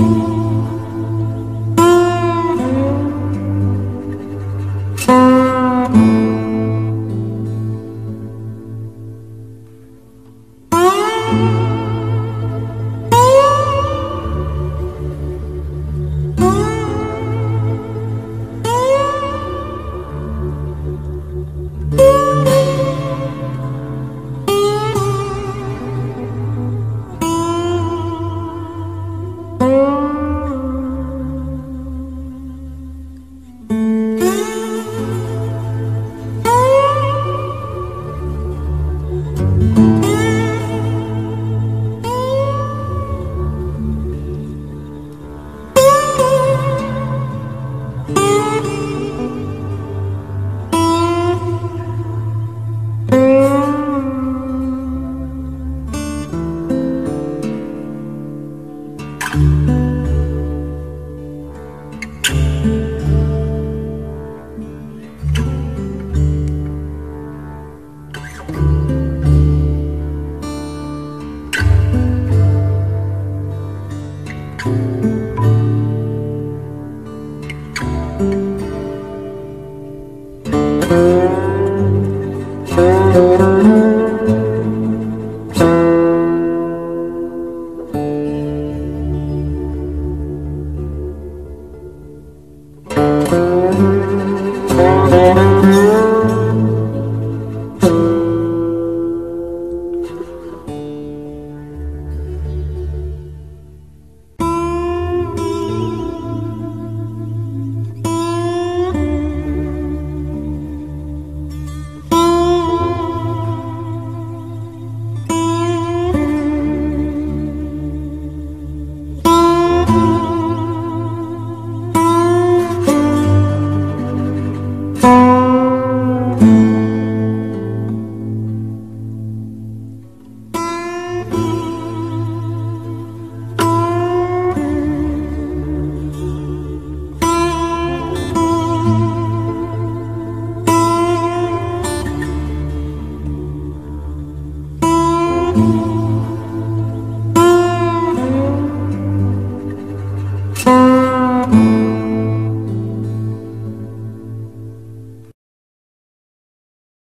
Ooh. Ooh.